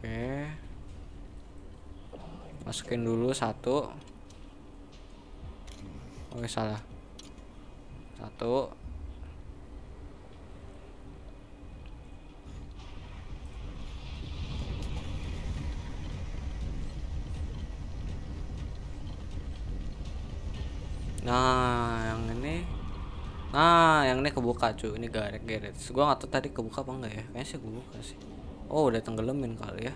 Oke. Masukin dulu satu. Oh salah. Satu. Nah, yang ini Nah, yang ini kebuka cuy. Ini garet garet. Gua nggak tahu tadi kebuka apa enggak ya. Kayaknya sih kebuka sih. Oh, udah tenggelamin kali ya.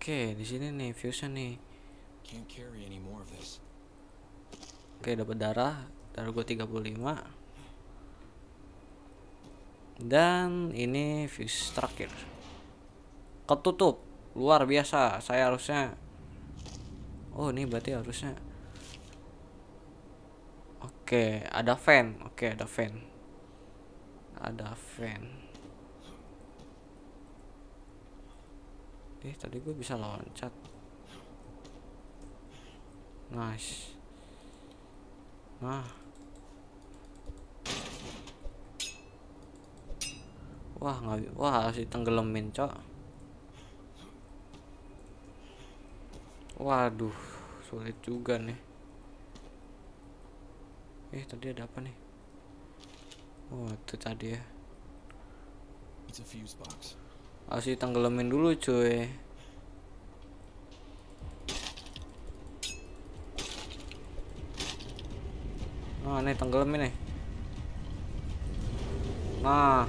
Oke, di sini nih fuse nih. Oke, dapat darah. Darah gua 35. Dan ini fuse terakhir. Ketutup. Luar biasa. Saya harusnya Oh, ini berarti harusnya Oke, ada fan. Oke, ada fan. Ada fan. Eh, tadi gue bisa loncat. Nice. Nah. Wah, nggak wah harus ditenggelamin, Cok. Waduh, sulit juga nih. Eh, tadi ada apa nih? Oh, itu tadi ya. It's a fuse box. Harus ditenggelamin dulu, cuy. Nah, nih tenggelamin nih. Nah.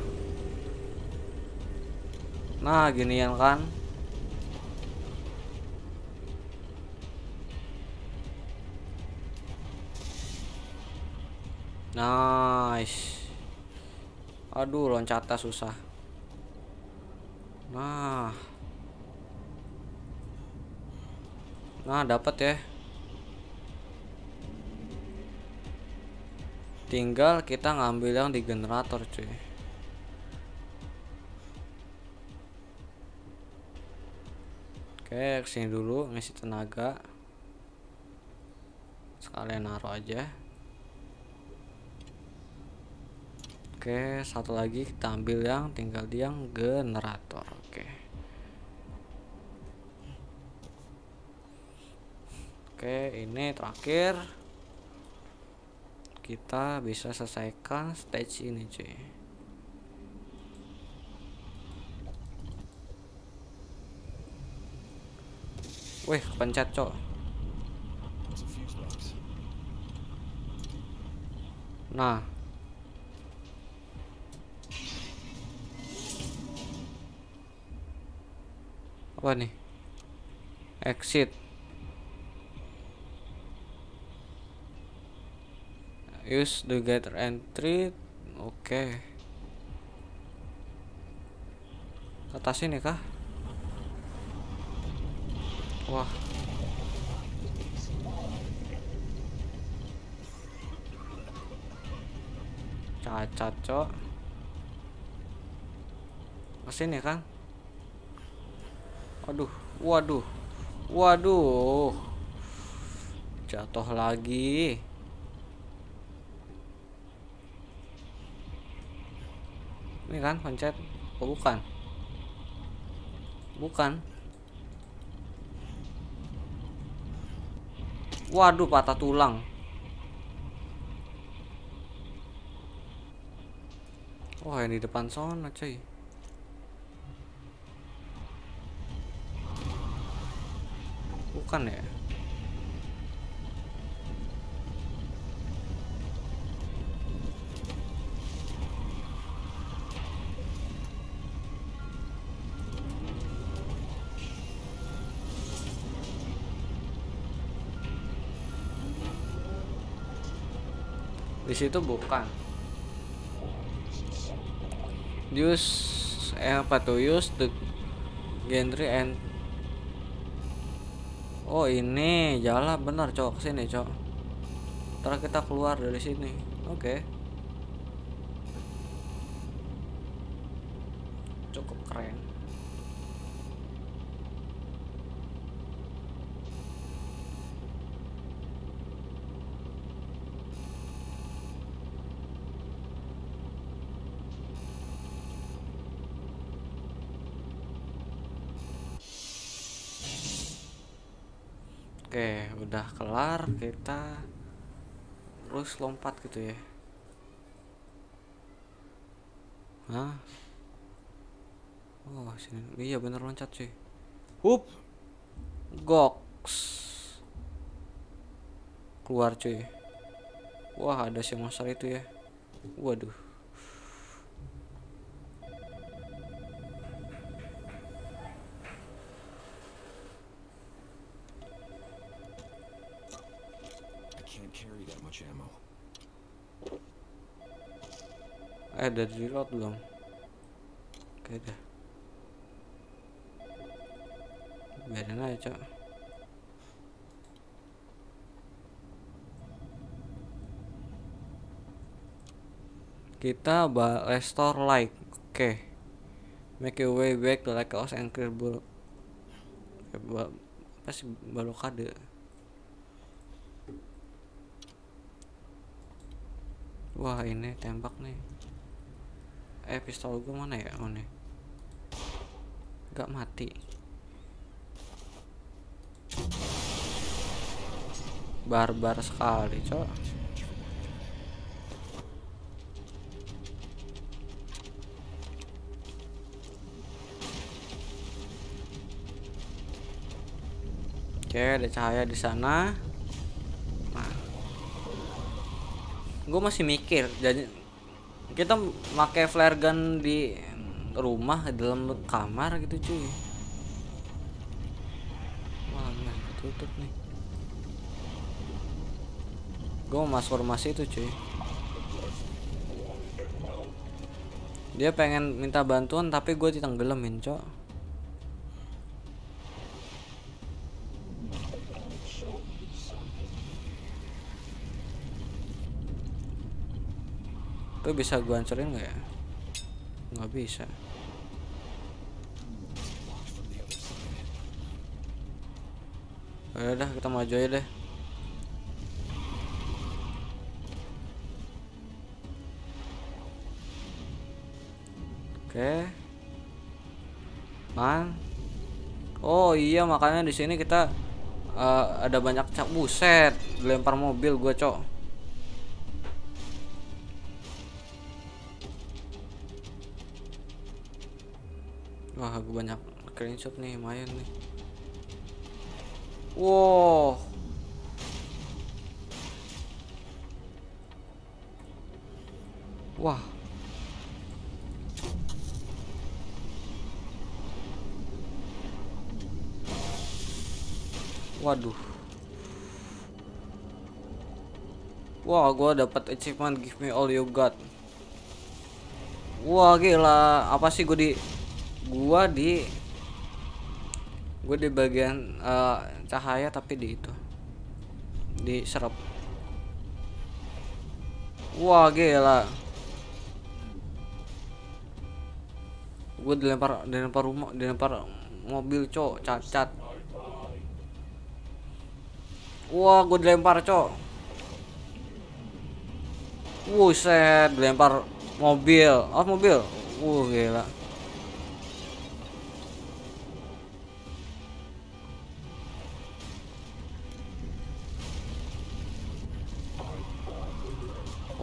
Nah, ginian kan. Nice. Aduh, loncatnya susah. Nah. Nah, dapat ya. Tinggal kita ngambil yang di generator, cuy. Oke, ke sini dulu ngisi tenaga. Sekalian naruh aja. Oke, satu lagi kita ambil yang tinggal di yang generator. Oke. Oke, ini terakhir. Kita bisa selesaikan stage ini, cuy. Wih, pencet, cok. Nah. Apa nih? Exit. Use the gather entry. Oke. Ke atas ini kah? Wah. Cacat, cok. Ke sini kan? Waduh, waduh, waduh, jatuh lagi. Ini kan pencet, oh bukan? Bukan. Waduh, patah tulang. Wah, yang di depan sana, cuy. Bukan ya? Di situ bukan. Use eh apa tuh? Use the genre and Oh ini jalan benar cok sini cok. Ntar kita keluar dari sini. Oke. Cukup oke udah kelar kita terus lompat gitu ya. Hah? Oh sini. Iya bener loncat cuy. Hup Goks. Keluar cuy. Wah ada si monster itu ya. Waduh Eh udah di reload belum? Oke deh. Biarin aja cok. Kita restore like. Oke. Make your way back to like house and clear eh, apa sih? Balokade. Wah ini tembak nih Eh pistol gue mana ya? Oh nih. Gak mati. Barbar sekali cok. Oke ada cahaya di sana. Nah. Gue masih mikir jadi kita pakai flare gun di rumah di dalam kamar gitu cuy. Ini tutup nih. Gue mau masuk rumah situ cuy. Dia pengen minta bantuan tapi gue ditenggelamin cok itu bisa gue hancurin nggak ya? Nggak bisa. Udah kita maju aja deh. Oke. Man. Oh iya makanya di sini kita eh, ada banyak cap buset dilempar mobil gue cok Gue banyak screenshot nih, lumayan nih. Wow. Wah. Waduh. Wah, gua dapat achievement give me all you got. Wah, gila. Apa sih gue di gua di gue di bagian eh, cahaya tapi di itu diserap wah gila gue dilempar dilempar rumah dilempar mobil cok cacat wah gue dilempar cok Wuset, dilempar mobil. Oh, mobil. Wuh, gila.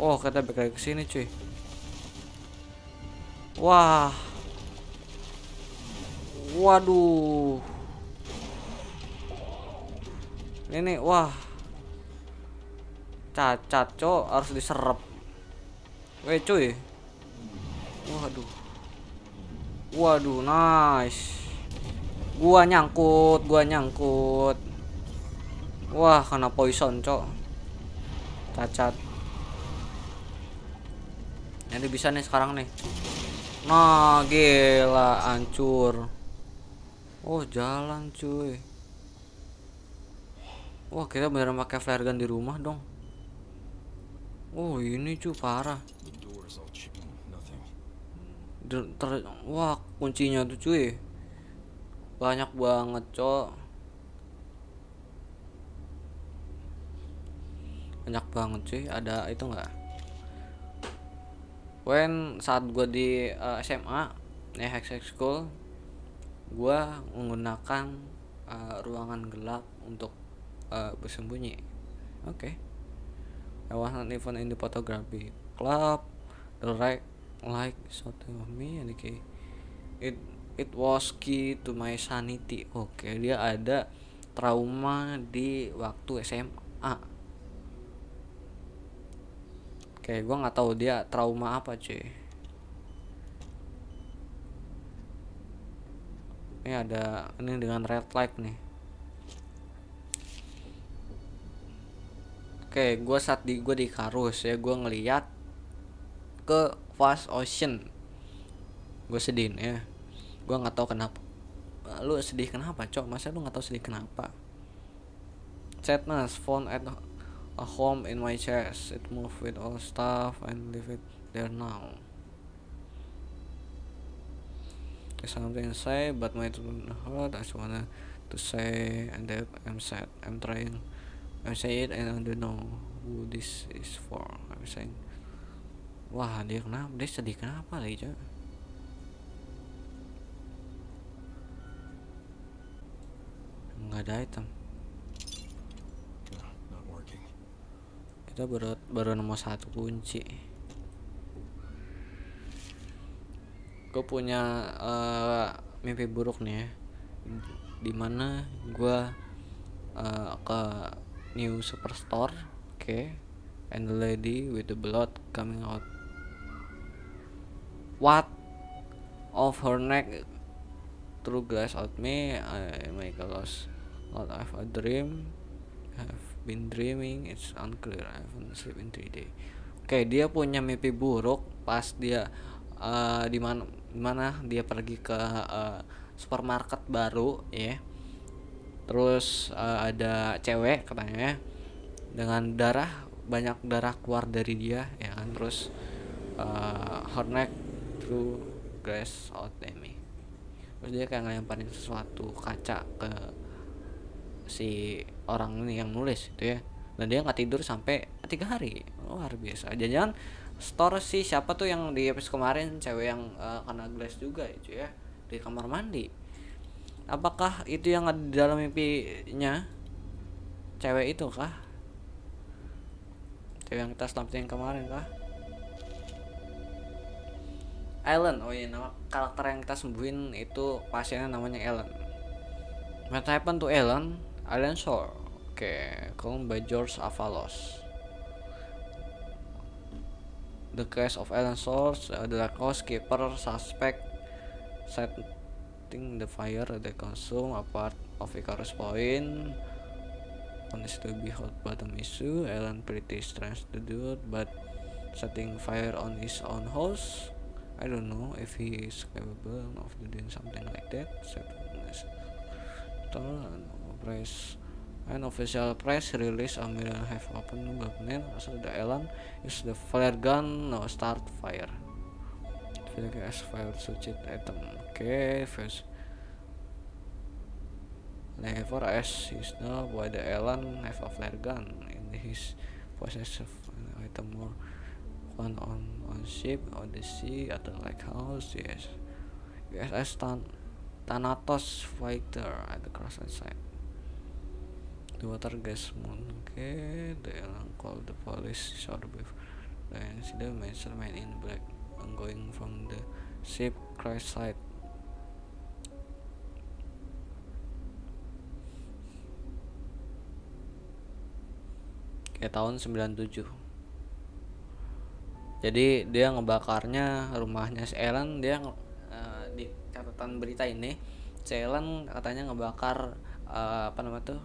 Oh, kita lagi ke sini, cuy. Wah. Waduh. Ini wah. Cacat, cok, harus diserap. Weh, cuy. Waduh. Waduh, nice. Gua nyangkut, gua nyangkut. Wah, kena poison, cok. Cacat. Nanti bisa nih sekarang nih. Nah, gila, hancur. Oh, jalan cuy. Wah, kita beneran pakai flare gun di rumah dong. Oh, ini cuy parah. Ter- Wah, kuncinya tuh cuy. Banyak banget, cok. Banyak banget cuy. Ada itu enggak? When saat gua di eh, SMA, ya high school, gua menggunakan eh, ruangan gelap untuk uh, bersembunyi oke okay. I wasn't even in the photography club the right like shot of me and okay. it it was key to my sanity oke okay, dia ada trauma di waktu SMA oke gue nggak tahu dia trauma apa cuy. Ini ada ini dengan red light nih. Oke gue saat di gue di karus ya gue ngeliat ke fast ocean. Gue sedih ya. Gue nggak tahu kenapa. Lu sedih kenapa cok? Masa lu nggak tahu sedih kenapa? Sadness found at a home in my chest it moved with all stuff and leave it there now There's something to say, but my heart I just wanna to say and that I'm sad. I'm trying. I say it and I don't know who this is for. I'm saying, wah dia kenapa? Dia sedih kenapa lagi cak? Nggak ada item. Not working. Kita baru baru nemu satu kunci. gue punya uh, mimpi buruk nih ya. Di mana gue uh, ke new superstore oke. Okay, and the lady with the blood coming out. What? Of her neck through glass out me I make a loss. Not have a dream. Have been dreaming it's unclear. I haven't sleep in three day. Oke okay, dia punya mimpi buruk pas dia uh, di mana mana dia pergi ke uh, supermarket baru ya. Terus uh, ada cewek katanya dengan darah banyak darah keluar dari dia ya kan. Terus uh, her neck through grass out Amy terus dia kayak ngelemparin sesuatu kaca ke si orang ini yang nulis itu ya. Dan dia nggak tidur sampai tiga hari. Luar biasa. Jangan store sih siapa tuh yang di episode kemarin cewek yang uh, kena glass juga itu ya di kamar mandi. Apakah itu yang ada di dalam mimpinya? Cewek itu kah? Cewek yang kita selamatin kemarin kah? Ellen oh iya nama karakter yang kita sembuhin itu pasiennya namanya Ellen What happened to Ellen? Ellen Shore Oke, okay, by George Avalos the case of Ellen Source uh, the housekeeper suspect setting the fire that consume a part of Icarus Point. Is to be hot bottom issue. Ellen pretty strange to do it but setting fire on his own house I don't know if he is capable of doing something like that. Said Price An official press release a mirror have opened Bagnet so the Elan use the flare gun now start fire. Feel as fire sucit item. Okay, first. Never as is now why the Elan have a flare gun in his possessive item more one on on ship on the sea at the lighthouse yes USS Tan Thanatos fighter at the cross side the water gas moon. Okay the alarm called the police shot before the mentioned man in black going from the ship crash site. Kayak tahun 97 jadi dia ngebakarnya rumahnya si Ellen. Dia uh, di catatan berita ini si katanya ngebakar uh, apa namanya tuh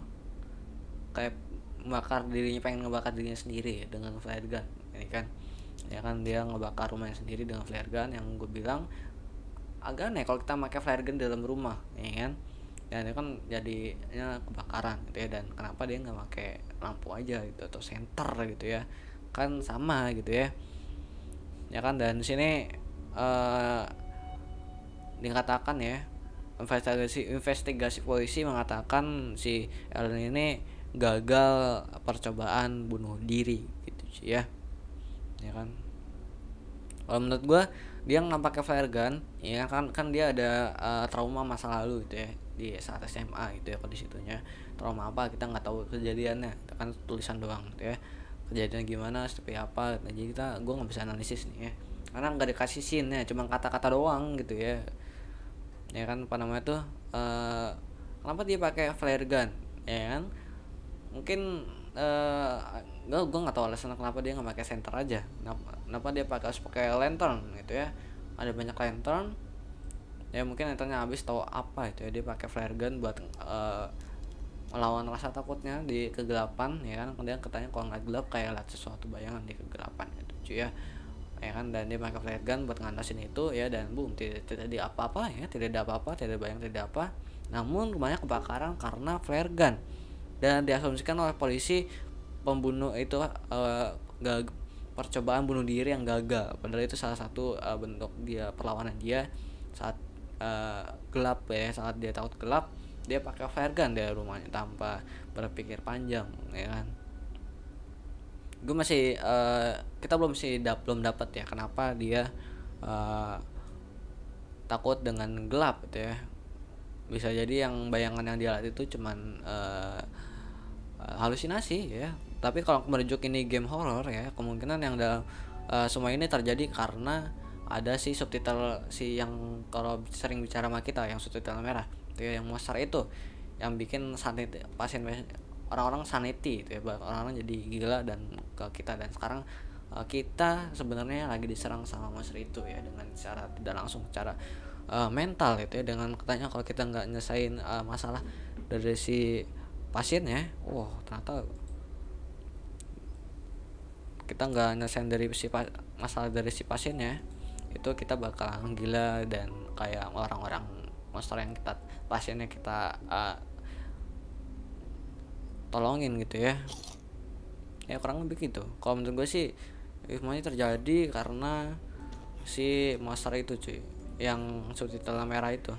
kayak membakar dirinya pengen ngebakar dirinya sendiri ya, dengan flare gun. Ini kan ya kan dia ngebakar rumahnya sendiri dengan flare gun yang gue bilang agak aneh kalau kita pakai flare gun dalam rumah ya kan? Dan itu kan jadinya kebakaran gitu ya dan kenapa dia nggak pakai lampu aja gitu atau senter gitu ya? Kan sama gitu ya. Ya kan dan sini uh, dikatakan ya investigasi investigasi polisi mengatakan si Ellen ini gagal percobaan bunuh diri gitu sih ya. Ya kan? Kalau menurut gue dia yang pakai flare gun ya kan? Kan dia ada uh, trauma masa lalu gitu ya di saat SMA gitu ya kondisitunya trauma apa kita nggak tahu kejadiannya. Itu kan tulisan doang gitu ya. Kejadian gimana seperti apa nah, jadi kita gue nggak bisa analisis nih ya. Karena nggak dikasih scene ya cuma kata-kata doang gitu ya. Ya kan apa namanya tuh eh kenapa dia pakai flare gun ya kan mungkin eh gue gue nggak tahu alasan kenapa dia nggak pakai center aja. Kenapa, dia pakai harus pakai lantern gitu ya. Ada banyak lantern. Ya mungkin lanternnya habis tahu apa itu ya dia pakai flare gun buat eh, melawan rasa takutnya di kegelapan ya kan. Kemudian katanya kalau nggak gelap kayak lihat sesuatu bayangan di kegelapan gitu cuy ya. Ya kan dan dia pakai flare gun buat ngatasin itu ya dan boom tidak tidak ada apa-apa ya. Tidak ada apa-apa tidak ada bayang tidak apa. Namun rumahnya kebakaran karena flare gun dan diasumsikan oleh polisi pembunuh itu eh, gag- percobaan bunuh diri yang gagal padahal itu salah satu eh, bentuk dia perlawanan dia. Saat eh, gelap ya saat dia takut gelap dia pakai flare gun dari rumahnya tanpa berpikir panjang ya kan? Gue masih eh, kita belum sih dap, belum dapat ya kenapa dia eh, takut dengan gelap gitu ya. Bisa jadi yang bayangan yang dia lihat itu cuman eh, halusinasi ya. Tapi kalau merujuk ini game horror ya kemungkinan yang dalam eh, semua ini terjadi karena ada si subtitle si yang kalau sering bicara sama kita yang subtitle merah itu ya, yang monster itu yang bikin sanity pasien orang-orang sanity itu ya orang-orang jadi gila dan ke kita. Dan sekarang eh, kita sebenarnya lagi diserang sama monster itu ya dengan cara tidak langsung cara eh, mental itu ya dengan katanya kalau kita nggak nyesain eh, masalah dari si pasiennya wah ternyata kita nggak nyesain dari si masalah dari si pasiennya itu kita bakal gila dan kayak orang-orang monster yang kita pasiennya kita eh, tolongin gitu ya. Ya kurang lebih gitu. Kalau menurut gue sih semuanya terjadi karena si monster itu cuy yang subtitle merah itu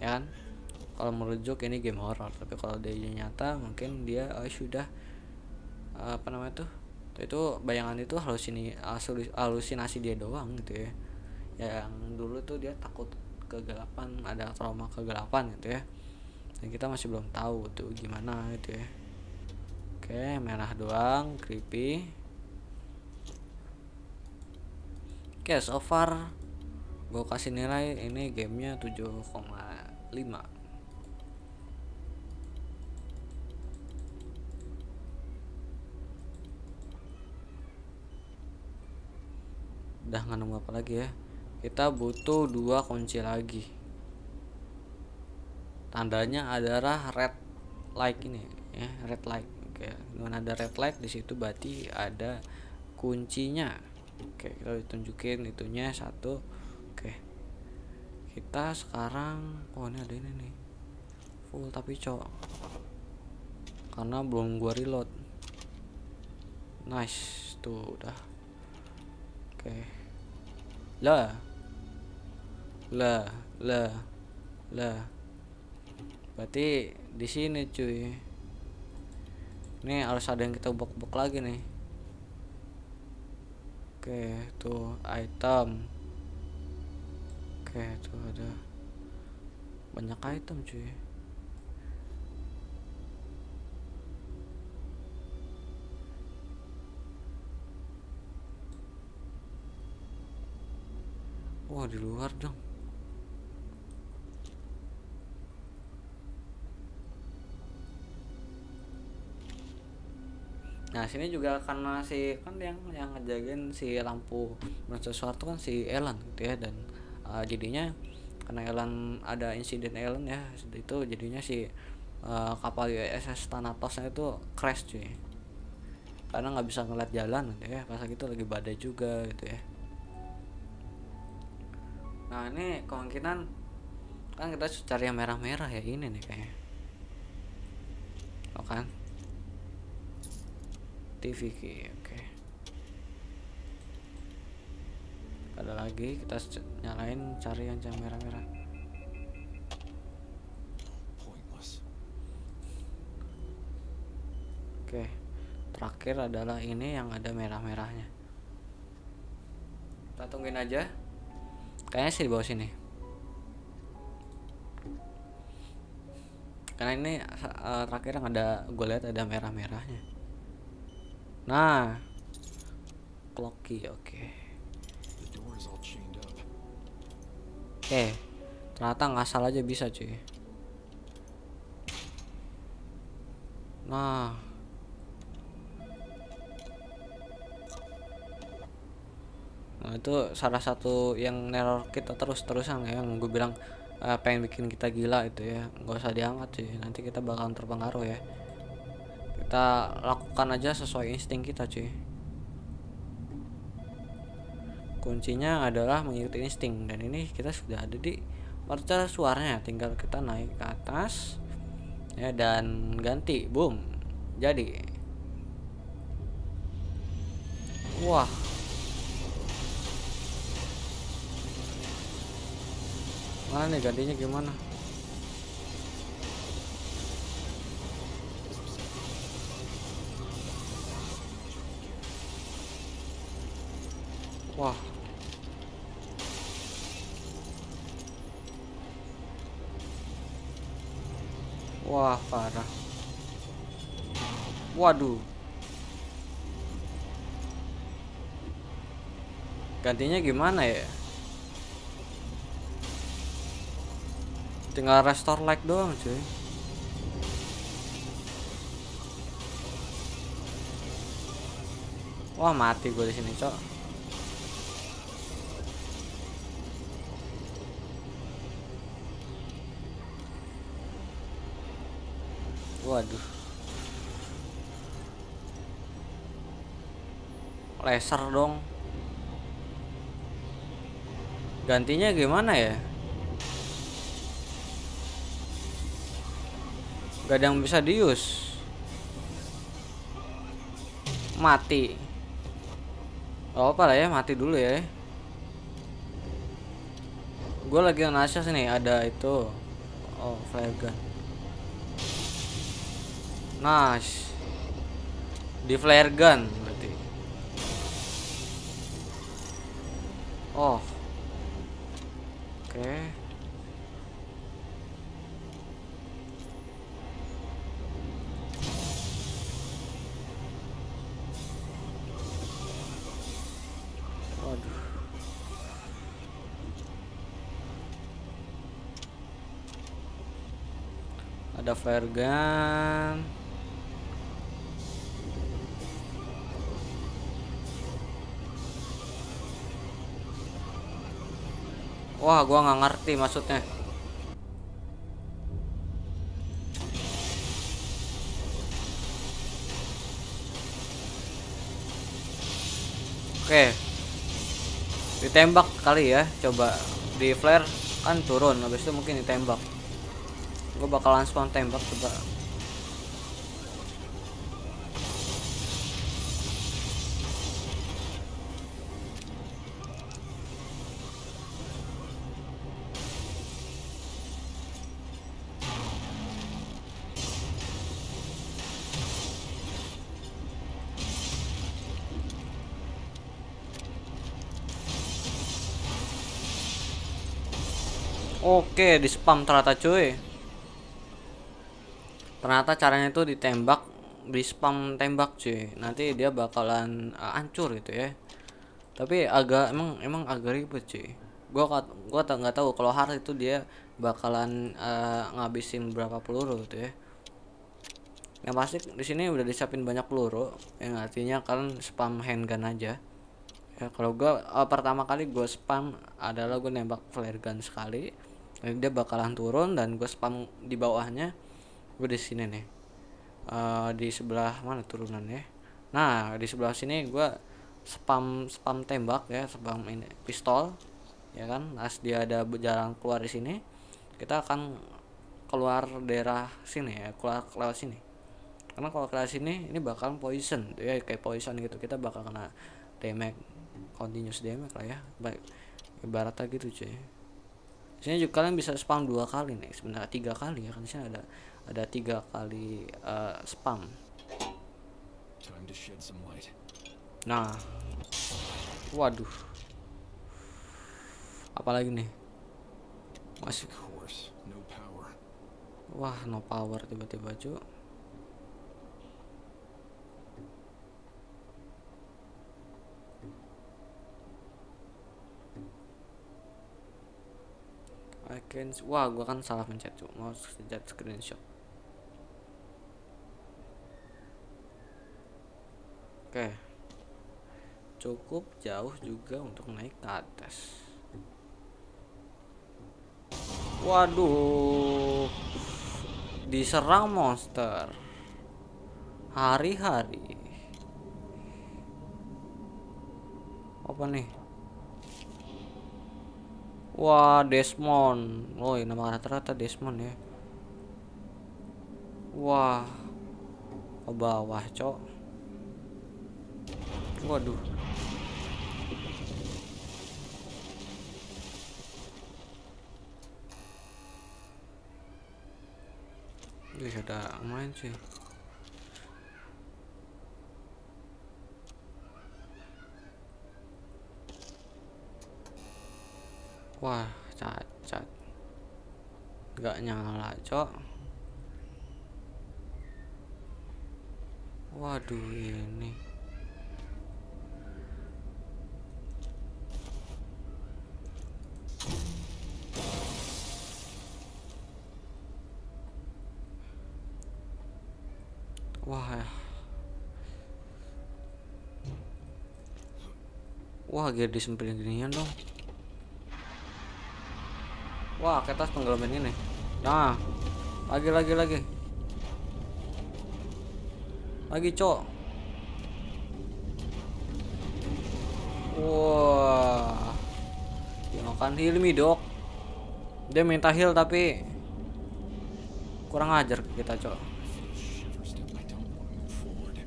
ya kan kalau merujuk ini game horror tapi kalau dia nyata mungkin dia oh, sudah apa namanya tuh itu bayangan itu halusini halusi- halusinasi dia doang gitu ya. Yang dulu tuh dia takut kegelapan ada trauma kegelapan gitu ya. Dan kita masih belum tahu tuh gimana gitu ya. Oke merah doang creepy. Oke so far gue kasih nilai ini gamenya 7,5 udah nggak nemu apa lagi ya. Kita butuh dua kunci lagi. Tandanya adalah red light ini ya red light. Oke dengan ada red light di situ berarti ada kuncinya. Oke kita tunjukin itunya satu. Oke kita sekarang oh ini ada ini nih. Full tapi cok karena belum gua reload. Nice tuh udah oke. Lah lah lah lah berarti di sini cuy. Ini harus ada yang kita bok-bok lagi nih. Oke tuh item. Oke tuh ada banyak item cuy wah di luar dong. Nah sini juga karena si kan yang yang ngejagain si lampu sesuatu kan si Ellen gitu ya dan uh, jadinya karena Ellen ada insiden Ellen ya itu jadinya si uh, kapal USS Thanatosnya itu crash cuy. Karena nggak bisa ngeliat jalan gitu ya pas gitu lagi badai juga gitu ya nah ini kemungkinan kan kita cari yang merah-merah ya ini nih kayaknya. Oh kan? TV oke. Ada lagi kita nyalain cari yang yang merah-merah. Oke terakhir adalah ini yang ada merah-merahnya. Kita tungguin aja kayaknya sih di bawah sini. Karena ini uh, terakhir yang ada gue lihat ada merah merahnya nah. Clocky oke. Okay. Oke. Ternyata ngasal aja bisa cuy. Nah Nah itu salah satu yang neror kita terus-terusan ya yang gue bilang eh, pengen bikin kita gila itu ya. Nggak usah diangkat sih nanti kita bakalan terpengaruh ya. Kita lakukan aja sesuai insting kita cuy. Kuncinya adalah mengikuti insting dan ini kita sudah ada di merca suaranya. Tinggal kita naik ke atas ya dan ganti. Boom jadi. Wah mana nih gantinya gimana? Wah. Wah parah. Waduh. Gantinya gimana ya tinggal restore like doang cuy. Wah mati gue di sini cok. Waduh. Laser dong. Gantinya gimana ya gak ada yang bisa dius. Mati. Oh apa lah ya mati dulu ya. Gue lagi nasias nih ada itu. Oh flare gun. Nice. Di flare gun berarti. Oh Gun. Wah, gua nggak ngerti maksudnya. Oke. Ditembak kali ya, coba di flare kan turun, habis itu mungkin ditembak. Gue bakalan spawn tembak coba. Oke, di spam ternyata cuy. Ternyata caranya itu ditembak, di spam tembak cuy. Nanti dia bakalan uh, hancur gitu ya. Tapi agak emang emang agak ribet cuy. Gua gua tak nggak tahu kalau hard itu dia bakalan uh, ngabisin berapa peluru gitu ya. Yang pasti di sini udah disiapin banyak peluru, yang artinya kalian spam handgun aja. Ya kalau gua uh, pertama kali gua spam adalah gue nembak flare gun sekali. Dia bakalan turun dan gue spam di bawahnya. Gue di sini nih. Eh, di sebelah mana turunannya? Nah, di sebelah sini gua spam spam tembak ya, spam ini pistol ya kan. As dia ada jalan keluar di sini, kita akan keluar daerah sini ya, keluar lewat sini. Karena kalau keluar sini ini bakal poison, ya kayak poison gitu. Kita bakal kena damage continuous damage lah ya. Baik ibaratnya gitu cuy. Sini juga kalian bisa spam dua kali nih, sebenarnya tiga kali ya kan sini ada ada tiga kali eh, spam. Nah, waduh, apalagi nih? Masih wah no power tiba-tiba cu I can wah gua kan salah pencet cu mau sejat screenshot oke. Cukup jauh juga untuk naik ke atas. Waduh. Diserang monster. Hari-hari. Apa nih? Wah Desmond. Oh ini nama rata-rata Desmond ya. Wah ke bawah cok waduh. Wih ada main sih. Wah cacat Gak nyala cok. Waduh ini Wah Wah gede sempil ginian dong. Wah kita harus tenggelamin ini. Nah Lagi lagi lagi. Lagi cok. Wah. Ya makan Hilmi dok. Dia minta heal tapi Kurang ajar ke kita cok Shivers. I don't want to move forward.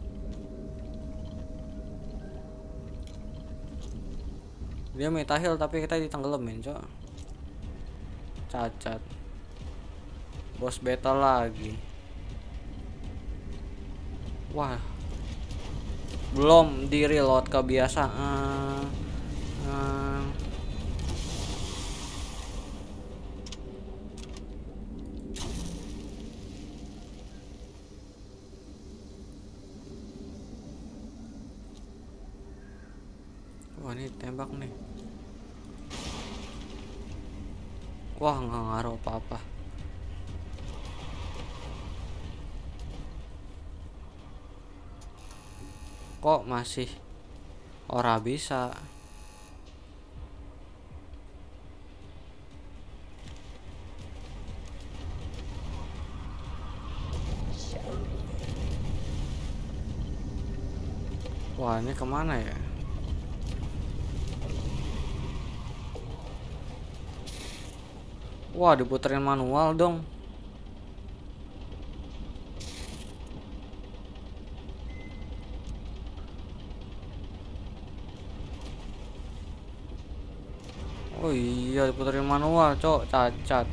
Dia minta heal tapi kita ditenggelamin cok. Cacat. Bos battle lagi. Wah. Belum di reload kebiasaan. Hmm. Wah ini tembak nih Wah nggak ngaruh apa-apa. Kok masih Ora bisa? Wah ini ke mana ya Wah diputerin manual dong. Oh iya diputerin manual cok cacat.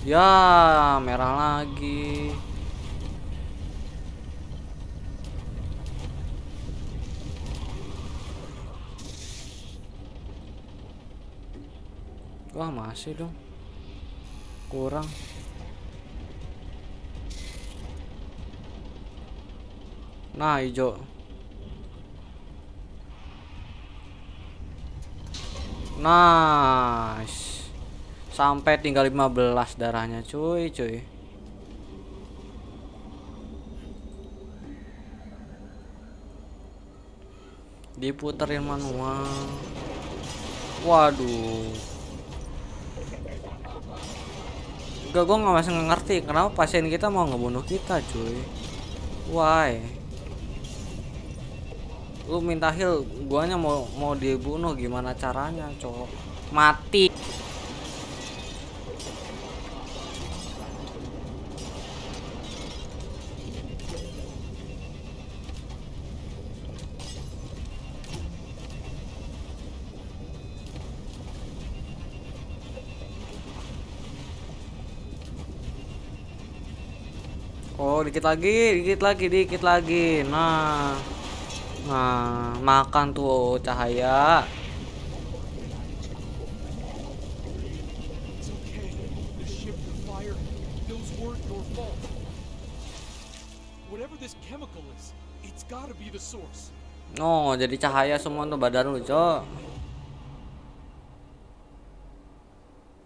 Ya merah lagi Wah masih dong. Kurang. Nah hijau. Nice. Sampai tinggal 15 darahnya cuy cuy. Diputerin manual. Waduh Gak, gue gak masih ngerti kenapa pasien kita mau ngebunuh kita cuy Why? Lu minta heal, guanya mau mau dibunuh gimana caranya, cowok? Mati. Dikit lagi, dikit lagi, dikit lagi. Nah. Nah, makan tuh cahaya. The source. Oh, jadi cahaya semua tuh badan lu, Cok.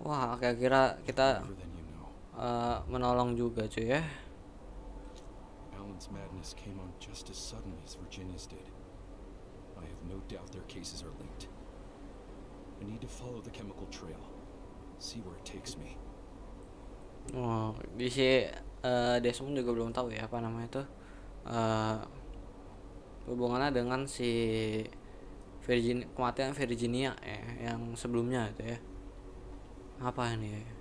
Wah, kira-kira kita eh, menolong juga, cuy ya. Alan's madness came on just as suddenly as Virginia's did. I have no doubt their cases are linked. I need to follow the chemical trail, see where it takes me. Oh, di si eh, Desmond juga belum tahu ya apa namanya itu eh hubungannya dengan si Virgin kematian Virginia ya yang sebelumnya itu ya. Apa ini ya?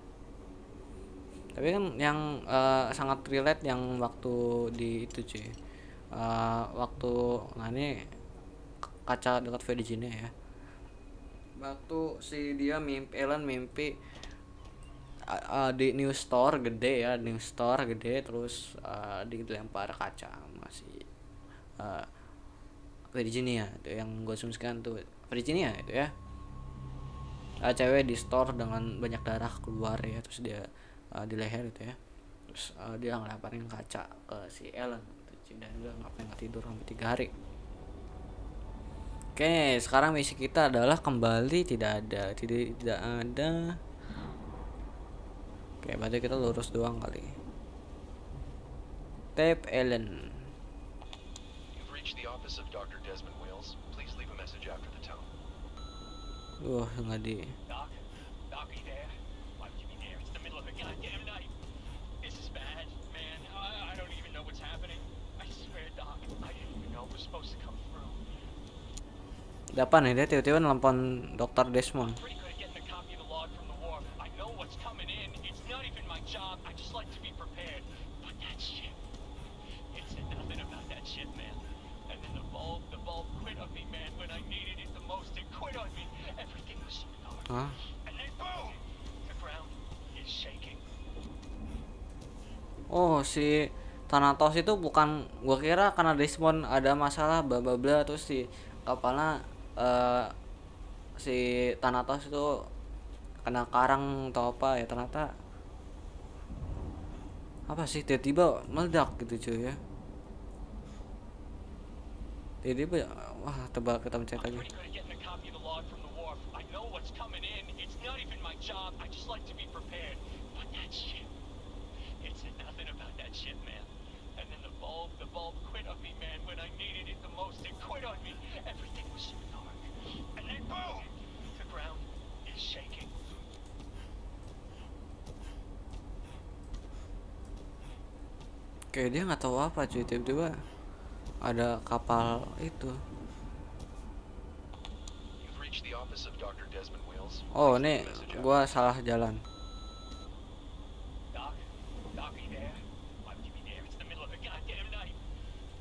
Tapi kan yang eh, sangat relate yang waktu di itu cuy. Eh, waktu nah ini kaca dekat Virginia ya. Waktu si dia mimpi Ellen mimpi uh, uh, di new store gede ya new store gede terus uh, dilempar kaca masih uh, Virginia itu yang gue asumsikan tuh Virginia itu ya uh, cewek di store dengan banyak darah keluar ya terus dia uh, di leher itu ya terus uh, dia ngelemparin kaca ke si Ellen gitu. dan dia ngapain nggak tidur sampai tiga hari Oke, sekarang misi kita adalah kembali tidak ada, tidak tidak ada. Oke, berarti kita lurus doang kali. Tape Ellen. You've reached the Hah? And then boom! The ground is shaking. Oh, si Thanatos itu bukan gua kira karena Desmond ada masalah bla bla bla terus si kepala eh si Thanatos itu kena karang atau apa ya ternyata apa sih tiba-tiba meledak gitu cuy ya tiba-tiba wah tebak kita mencet I'm lagi pretty good at getting a copy of the log from the wharf. I know what's coming in. It's not even my job. I just like to be prepared. But that shit. It said nothing about that shit, man. And then the bulb, the bulb quit on me, man. When I needed it the most, it quit on me. Everything was. And then boom! The ground is shaking. kayak dia nggak tahu apa cuy tiba-tiba ada kapal itu oh ini gua salah jalan Doc? Doc, are you there? Why would you be there? It's the middle of the goddamn night.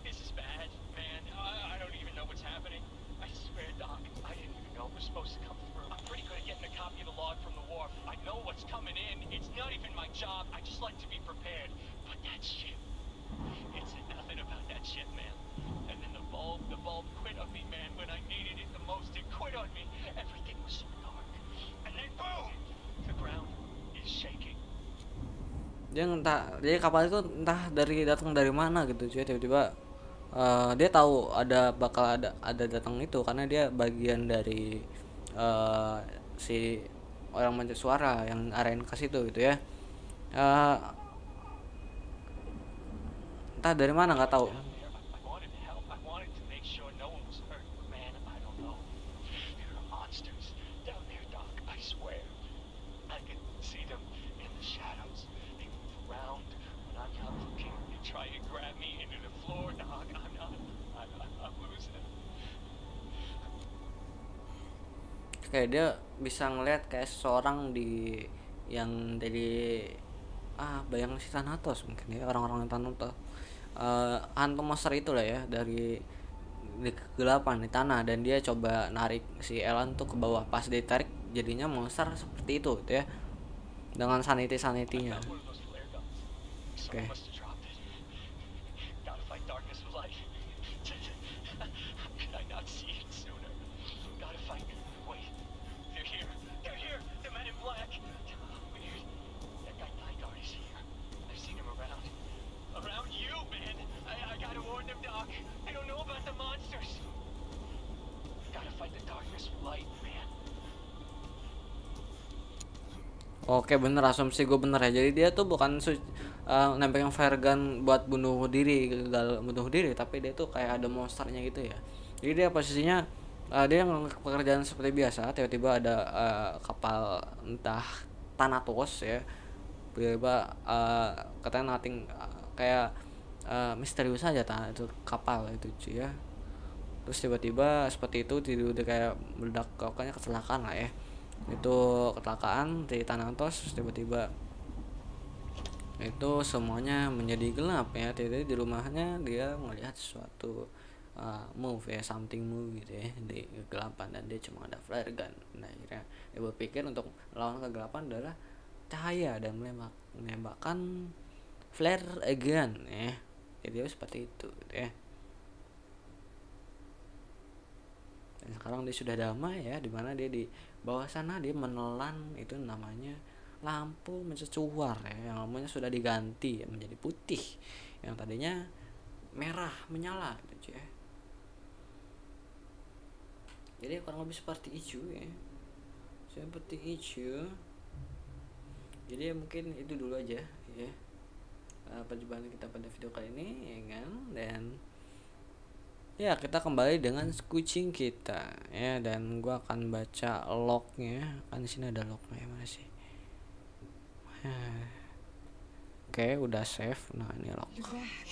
This is bad, man. I, I don't even know what's happening. I swear, Doc, I didn't even know it was supposed to come through. I'm pretty good at getting a copy of the log from the wharf. I know what's coming in. It's not even my job. I just like to be prepared. But that shit. It said nothing about that shit, man. And then the bulb, the bulb quit on me, man. When I needed it the most, it quit on me. Everything was so dark. And then boom! The ground is shaking. Dia entah jadi kapal itu entah dari datang dari mana gitu cuy. Tiba-tiba eh, dia tahu ada bakal ada ada datang itu karena dia bagian dari eh, si orang mencet suara yang arahin ke situ gitu ya. Eh, entah dari mana nggak tahu down there. I, I wanted to help. I wanted to make sure no one was hurt. But man, I don't know. There are monsters down there, Doc. I swear. I could see them in the shadows. They move around when I'm not looking. They try to grab me into the floor, Doc. I'm not. I'm, I'm, I'm losing it. Kayak dia bisa ngeliat kayak seseorang di yang dari ah bayang si Thanatos mungkin ya orang-orang yang Thanatos. Eh hantu monster itu lah ya dari di kegelapan di tanah. Dan dia coba narik si Elan tuh ke bawah. Pas ditarik jadinya monster seperti itu gitu ya. Dengan sanity sanitinya. Someone Okay. Oke bener asumsi gue bener ya. Jadi dia tuh bukan uh, yang flare gun buat bunuh diri gagal bunuh diri Tapi dia tuh kayak ada monsternya gitu ya. Jadi dia posisinya uh, dia yang pekerjaan seperti biasa Tiba-tiba ada uh, kapal entah Thanatos ya Tiba-tiba uh, katanya nothing uh, kayak uh, misterius aja tanah itu kapal itu cuy ya. Terus tiba-tiba seperti itu tiba-tiba kayak meledak pokoknya kecelakaan lah ya itu kecelakaan di Thanatos terus tiba-tiba itu semuanya menjadi gelap ya. Tiba-tiba di rumahnya dia melihat sesuatu uh, move ya something move gitu ya di kegelapan. Dan dia cuma ada flare gun. Nah akhirnya dia berpikir untuk lawan kegelapan adalah cahaya dan menembak menembakkan flare gun ya. Jadi seperti itu gitu ya dan sekarang dia sudah damai ya di mana dia di bawah sana dia menelan itu namanya lampu mencucuar ya yang lampunya sudah diganti menjadi putih. Yang tadinya merah menyala gitu ya. Jadi kurang lebih seperti hijau ya. Seperti hijau. Jadi ya mungkin itu dulu aja ya uh, perjumpaan kita pada video kali ini ya kan? Dan ya kita kembali dengan kucing kita ya dan gua akan baca lognya kan di sini ada lognya mana sih oke udah save nah ini log You're back.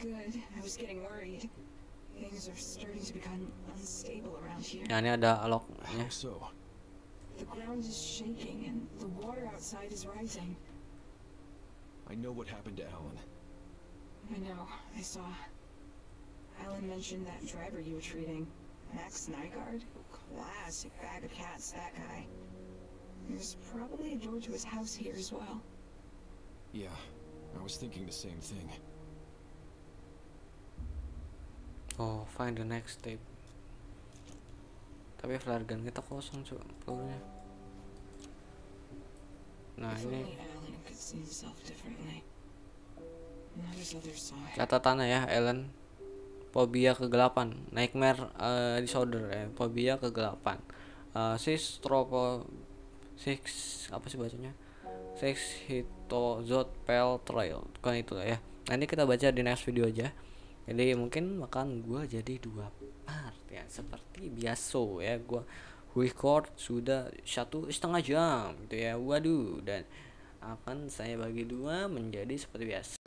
Good. I was getting worried. Things are starting to become unstable around here. ya ini ada lognya? The ground is shaking and the water outside is rising. I know what happened to Alan. I know. I saw. Alan mentioned that driver you were treating. Max Nygaard? Classic bag of cats, that guy. There's probably a door to his house here as well. Yeah, I was thinking the same thing. oh find the next step tapi flare gun kita kosong coba pelurunya nah if ini only Alan could see himself differently. Not as others saw it. catatannya ya Ellen fobia kegelapan. Nightmare eh, disorder ya fobia kegelapan. Uh, sis tropo six apa sih bacanya? Six hitozot pel trail kan itu ya. Nanti kita baca di next video aja. Jadi mungkin makan gua jadi dua part ya. Seperti biasa ya gua record sudah satu setengah jam gitu ya. Waduh dan akan saya bagi dua menjadi seperti biasa